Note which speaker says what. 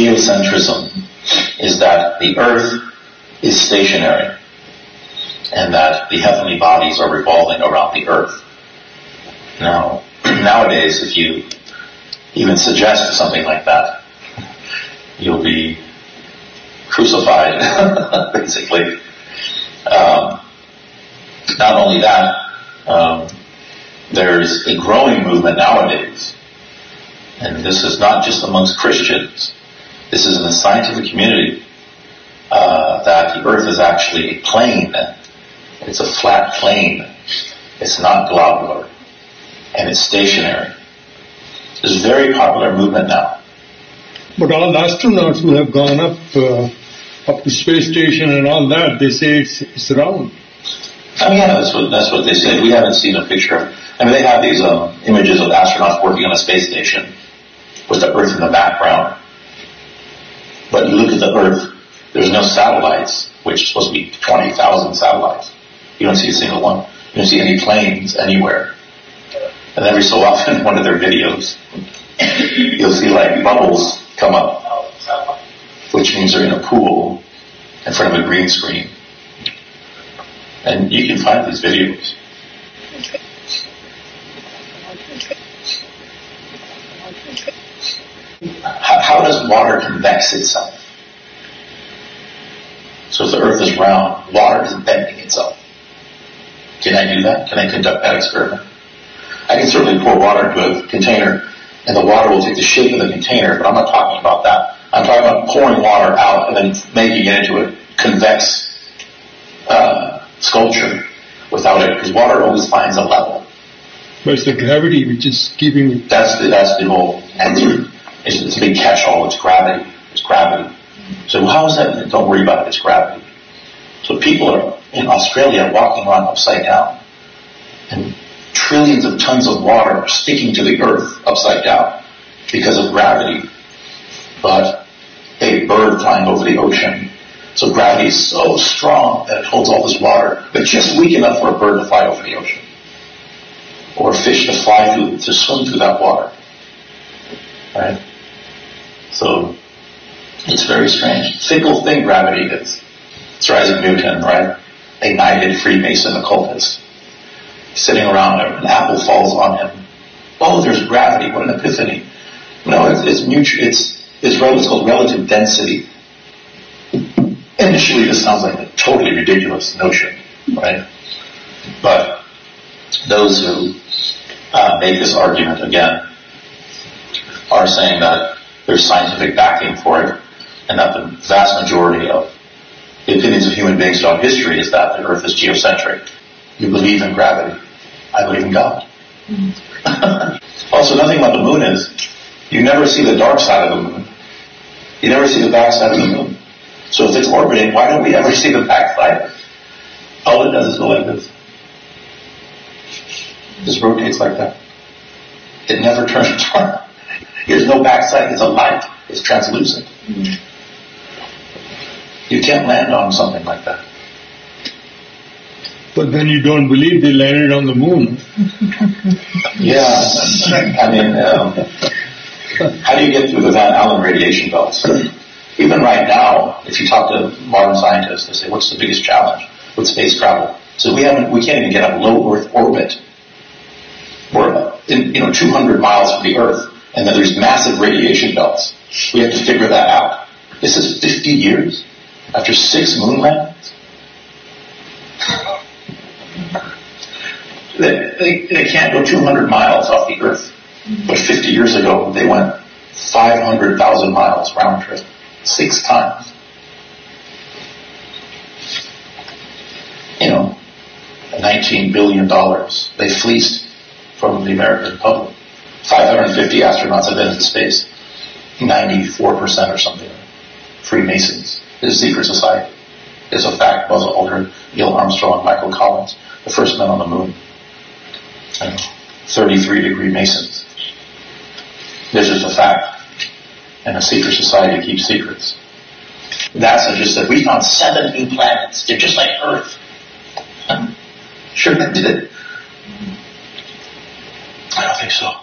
Speaker 1: geocentrism is that the earth is stationary and that the heavenly bodies are revolving around the earth. Now, nowadays, if you even suggest something like that, you'll be crucified, basically. Um, not only that, um, there's a growing movement nowadays, and this is not just amongst Christians, this is in the scientific community, uh, that the earth is actually a plane. It's a flat plane. It's not globular. And it's stationary. It's a very popular movement now.
Speaker 2: But all the astronauts who have gone up uh, up to space station and all that, they say it's, it's round.
Speaker 1: I mean, yeah, that's what that's what they said. We haven't seen a picture. I mean, they have these um, images of astronauts working on a space station with the Earth in the background. But you look at the Earth, there's no satellites, which is supposed to be 20,000 satellites. You don't see a single one. You don't see any planes anywhere. And every so often, one of their videos, you'll see like bubbles come up, which means they're in a pool in front of a green screen. And you can find these videos. How, how does water convex itself? So if the earth is round, water is bending itself. Can I do that? Can I conduct that experiment? I can certainly pour water into a container and the water will take the shape of the container, but I'm not talking about that. I'm talking about pouring water out and then making it into a convex uh, sculpture without it, because water always finds a level.
Speaker 2: But it's the gravity which is keeping it.
Speaker 1: That's the that's the whole answer. It's, it's a big catch-all. It's gravity. It's gravity. So how is that? Don't worry about it. It's gravity. So people are in Australia walking around upside down, and trillions of tons of water are sticking to the earth upside down because of gravity. But a bird flying over the ocean, so gravity is so strong that it holds all this water, but just weak enough for a bird to fly over the ocean, or a fish to fly through to swim through that water. Right? So it's very strange. Fickle thing gravity is. It's Isaac Newton, right? A knighted Freemason occultist. Sitting around, him, an apple falls on him. Oh, there's gravity. What an epiphany. No, it's, it's mutual, it's, it's, it's called relative density. Initially, this sounds like a totally ridiculous notion, right? But those who uh, make this argument again are saying that there's scientific backing for it, and that the vast majority of the opinions of human beings throughout history is that the Earth is geocentric. You believe in gravity. I believe in God. Mm-hmm. also, nothing about the moon is you never see the dark side of the moon. You never see the back side of the moon. So if it's orbiting, why don't we ever see the back side? All it does is go like this. It just rotates like that. It never turns around. There's no backside. It's a light. It's translucent. Mm-hmm. You can't land on something like that.
Speaker 2: But then you don't believe they landed on the moon.
Speaker 1: yeah, I mean, um, how do you get through the Van Allen radiation belts? Even right now, if you talk to modern scientists, they say, "What's the biggest challenge with space travel?" So we haven't, we can't even get a low Earth orbit. We're in, you know 200 miles from the Earth, and then there's massive radiation belts. We have to figure that out. This is 50 years after six moon landings. they, they, they can't go 200 miles off the Earth, but 50 years ago they went 500,000 miles round trip, six times. You know, 19 billion dollars they fleeced from the American public. 550 astronauts have been in space. 94% or something. Freemasons. It's a secret society. It's a fact. Buzz Aldrin, Neil Armstrong, Michael Collins, the first men on the moon. 33 degree Masons. This is a fact. And a secret society keeps secrets. NASA just said, we found seven new planets. They're just like Earth. Sure they did. I don't think so.